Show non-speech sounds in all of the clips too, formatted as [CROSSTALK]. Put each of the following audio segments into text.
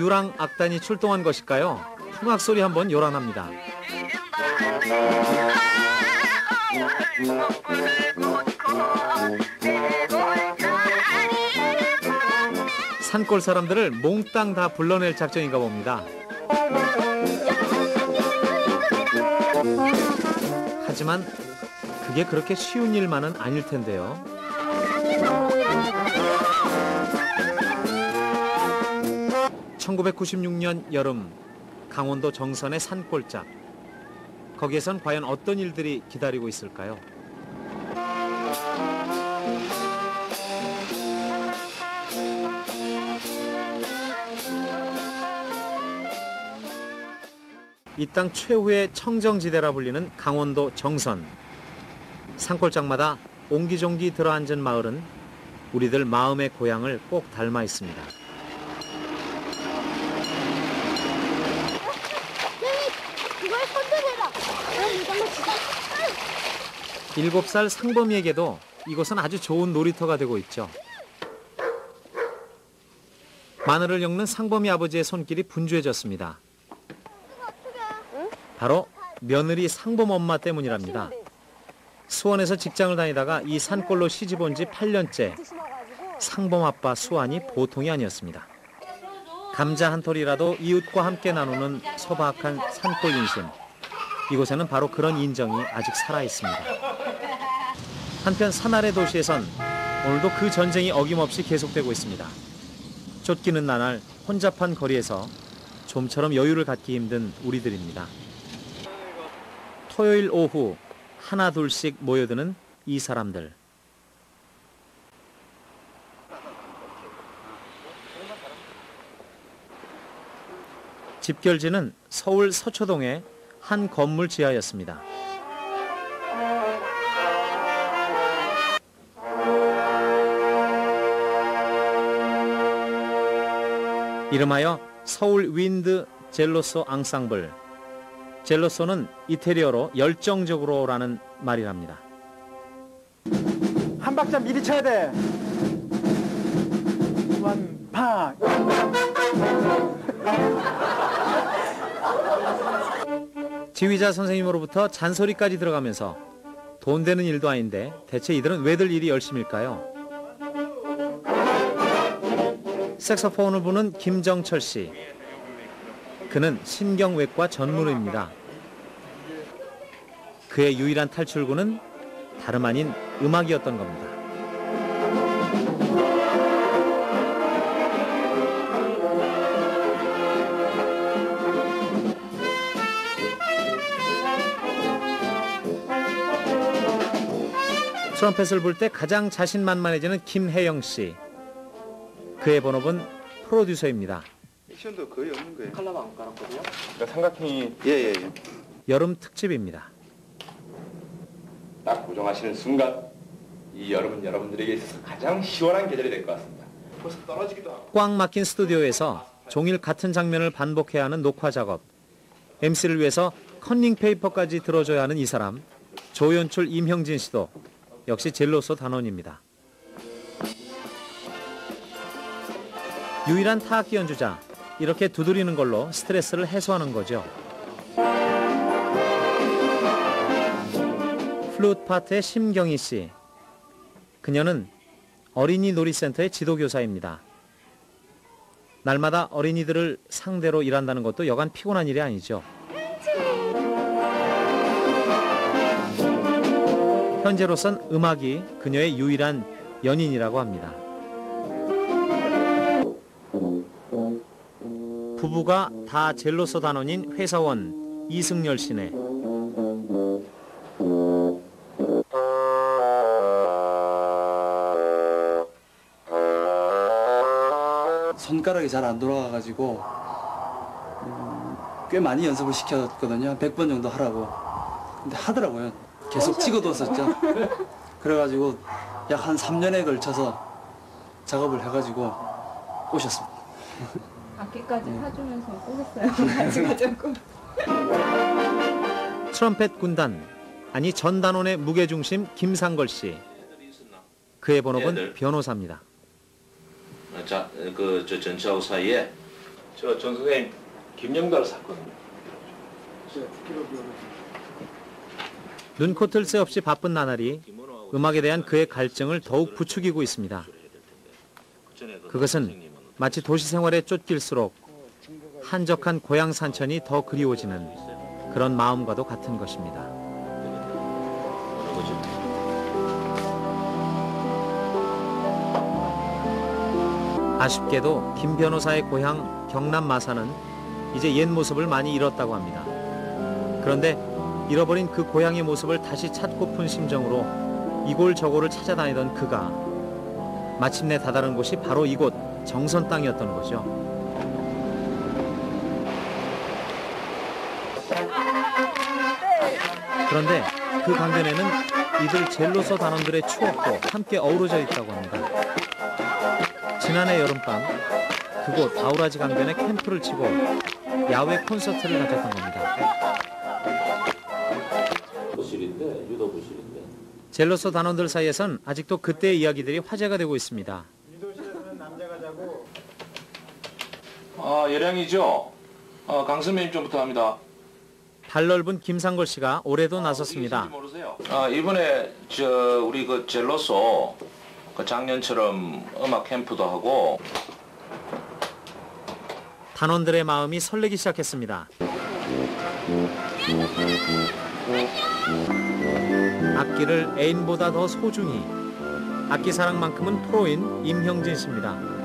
웬 유랑 악단이 출동한 것일까요? 풍악 소리 한번 요란합니다. 산골 사람들을 몽땅 다 불러낼 작전인가 봅니다. 하지만 그게 그렇게 쉬운 일만은 아닐 텐데요. (1996년) 여름 강원도 정선의 산골짝 거기에선 과연 어떤 일들이 기다리고 있을까요? 이 땅 최후의 청정지대라 불리는 강원도 정선. 산골짝마다 옹기종기 들어앉은 마을은 우리들 마음의 고향을 꼭 닮아 있습니다. 7살 상범이에게도 이곳은 아주 좋은 놀이터가 되고 있죠. 마늘을 엮는 상범이 아버지의 손길이 분주해졌습니다. 바로 며느리 상범 엄마 때문이랍니다. 수원에서 직장을 다니다가 이 산골로 시집 온 지 8년째 상범 아빠 수환이 보통이 아니었습니다. 감자 한 톨이라도 이웃과 함께 나누는 소박한 산골 인심. 이곳에는 바로 그런 인정이 아직 살아 있습니다. 한편 산아래 도시에선 오늘도 그 전쟁이 어김없이 계속되고 있습니다. 쫓기는 나날 혼잡한 거리에서 좀처럼 여유를 갖기 힘든 우리들입니다. 토요일 오후 하나 둘씩 모여드는 이 사람들. 집결지는 서울 서초동의 한 건물 지하였습니다. 이름하여 서울 윈드 젤로소 앙상블. 젤로소는 이태리어로 열정적으로라는 말이랍니다. 한 박자 미리 쳐야 돼. 완 파. [LAUGHS] 지휘자 선생님으로부터 잔소리까지 들어가면서 돈 되는 일도 아닌데 대체 이들은 왜들 일이 열심일까요? 색소폰을 부는 김정철 씨. 그는 신경외과 전문의입니다. 그의 유일한 탈출구는 다름 아닌 음악이었던 겁니다. 트럼펫을 불 때 가장 자신만만해지는 김혜영 씨. 그의 본업은 프로듀서입니다. 액션도 거의 없는 거예요. 칼라만 안 깔았거든요. 그러니까 삼각형이 예예 예. 여름 특집입니다. 딱 고정하시는 순간 이 여름은 여러분들에게 있어서 가장 시원한 계절이 될 것 같습니다. 벌써 떨어지기도 하고. 꽉 막힌 스튜디오에서 종일 같은 장면을 반복해야 하는 녹화 작업. MC를 위해서 컨닝 페이퍼까지 들어줘야 하는 이 사람. 조연출 임형진 씨도 역시 젤로소 단원입니다. 유일한 타악기 연주자. 이렇게 두드리는 걸로 스트레스를 해소하는 거죠. 플루트 파트의 심경희 씨. 그녀는 어린이 놀이센터의 지도교사입니다. 날마다 어린이들을 상대로 일한다는 것도 여간 피곤한 일이 아니죠. 현재로선 음악이 그녀의 유일한 연인이라고 합니다. 부부가 다 젤로소 단원인 회사원 이승열 씨네. 손가락이 잘 안 돌아가가지고 음, 꽤 많이 연습을 시켰거든요. 100번 정도 하라고. 근데 하더라고요. 계속 찍어뒀었죠. [LAUGHS] 그래가지고 약 한 3년에 걸쳐서 작업을 해가지고 오셨습니다. 악기까지 사주면서 꼬셨어요. [LAUGHS] 가지고. 트럼펫 군단 아니 전 단원의 무게 중심 김상걸 씨. 그의 본업은 얘들. 변호사입니다. 자, 그저 전차하고 사이에 저 전 선생님 김영달 샀거든요. 눈코뜰 새 없이 바쁜 나날이 음악에 대한 그의 갈증을 더욱 부추기고 있습니다. 그것은 마치 도시 생활에 쫓길수록 한적한 고향 산천이 더 그리워지는 그런 마음과도 같은 것입니다. 아쉽게도 김 변호사의 고향 경남 마산은 이제 옛 모습을 많이 잃었다고 합니다. 그런데 잃어버린 그 고향의 모습을 다시 찾고픈 심정으로 이골저골을 찾아다니던 그가 마침내 다다른 곳이 바로 이곳 정선 땅이었던 거죠. 그런데 그 강변에는 이들 젤로서 단원들의 추억도 함께 어우러져 있다고 합니다. 지난해 여름밤 그곳 아우라지 강변에 캠프를 치고 야외 콘서트를 가졌던 겁니다. 젤로서 단원들 사이에선 아직도 그때의 이야기들이 화제가 되고 있습니다. 유도실에서는 남자가 자고 아 예량이죠. 아 강선배님 좀 부탁합니다. 발 넓은 김상걸 씨가 올해도 나섰습니다. 계신지 모르세요? 아 이번에 저 우리 그 젤로소 그 작년처럼 음악 캠프도 하고 단원들의 마음이 설레기 시작했습니다. 악기를 애인보다 더 소중히 악기 사랑만큼은 프로인 임형진 씨입니다.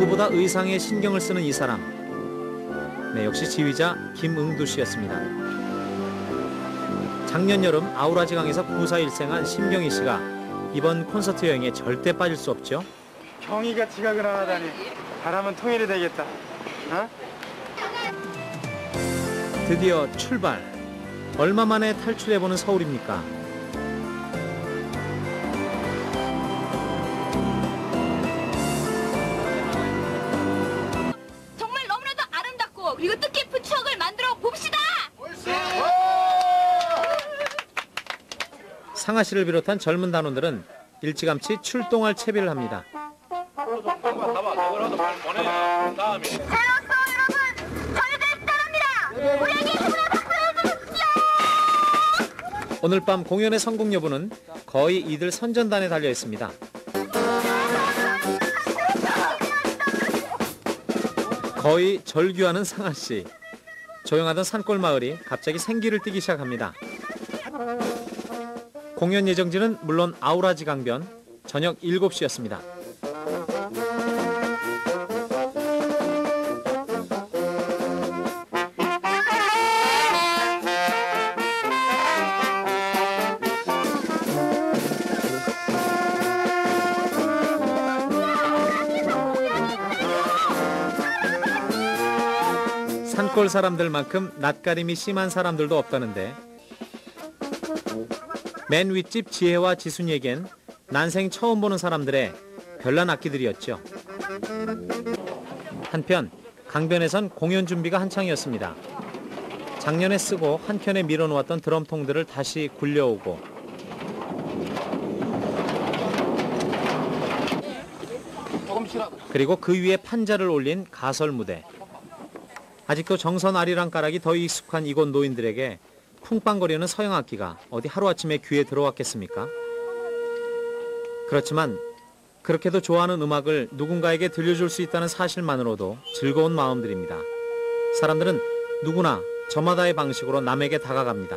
누구보다 의상에 신경을 쓰는 이 사람. 네, 역시 지휘자 김응두 씨였습니다. 작년 여름 아우라지 강에서 구사일생한 심경희 씨가 이번 콘서트 여행에 절대 빠질 수 없죠. 경희가 지각을 안 하다니 바람은 통일이 되겠다. 어? 드디어 출발. 얼마 만에 탈출해보는 서울입니까? 상하 씨를 비롯한 젊은 단원들은 일찌감치 출동할 채비를 합니다. 오늘 밤 공연의 성공 여부는 거의 이들 선전단에 달려 있습니다. 거의 절규하는 상하 씨. 조용하던 산골 마을이 갑자기 생기를 띠기 시작합니다. 공연 예정지는 물론 아우라지 강변 저녁 7시였습니다. 산골 사람들만큼 낯가림이 심한 사람들도 없다는데 맨 윗집 지혜와 지순이에겐 난생 처음 보는 사람들의 별난 악기들이었죠. 한편 강변에선 공연 준비가 한창이었습니다. 작년에 쓰고 한켠에 밀어놓았던 드럼통들을 다시 굴려오고 그리고 그 위에 판자를 올린 가설 무대. 아직도 정선 아리랑 가락이 더 익숙한 이곳 노인들에게 쿵빵거리는 서양 악기가 어디 하루아침에 귀에 들어왔겠습니까? 그렇지만 그렇게도 좋아하는 음악을 누군가에게 들려줄 수 있다는 사실만으로도 즐거운 마음들입니다. 사람들은 누구나 저마다의 방식으로 남에게 다가갑니다.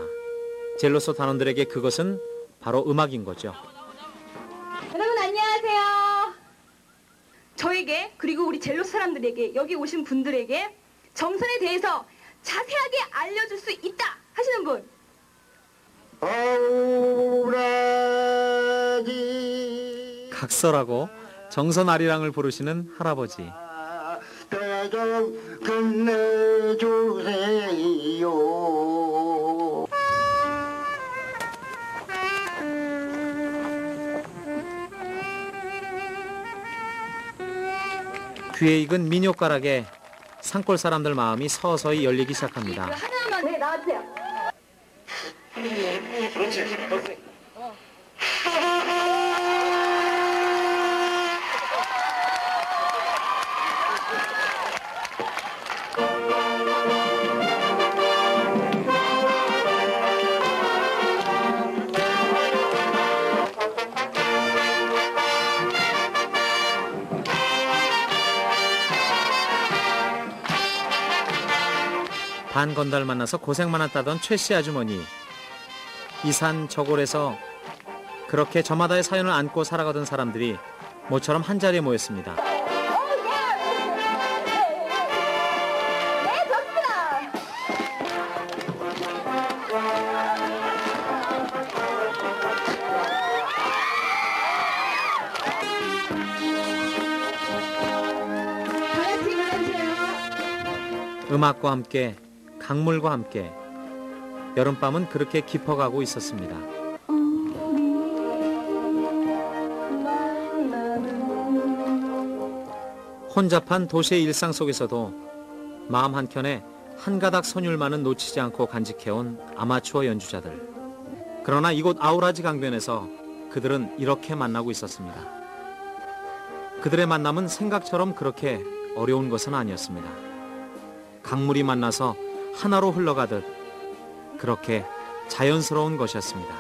젤로소 단원들에게 그것은 바로 음악인 거죠. 여러분 안녕하세요. 저에게 그리고 우리 젤로 사람들에게 여기 오신 분들에게 정선에 대해서 자세하게 알려줄 수 있다 하시는 분. 각설하고 정선 아리랑을 부르시는 할아버지. 대좀 끝내주세요. 귀에 익은 민요가락에 산골 사람들 마음이 서서히 열리기 시작합니다. 하나만 그렇지. 반 건달 만나서 고생 많았다던 최 씨 아주머니 이 산 저골에서 그렇게 저마다의 사연을 안고 살아가던 사람들이 모처럼 한 자리에 모였습니다. 음악과 함께 강물과 함께 여름밤은 그렇게 깊어가고 있었습니다. 혼잡한 도시의 일상 속에서도 마음 한켠에 한 가닥 선율만은 놓치지 않고 간직해온 아마추어 연주자들. 그러나 이곳 아우라지 강변에서 그들은 이렇게 만나고 있었습니다. 그들의 만남은 생각처럼 그렇게 어려운 것은 아니었습니다. 강물이 만나서 하나로 흘러가듯 그렇게 자연스러운 것이었습니다.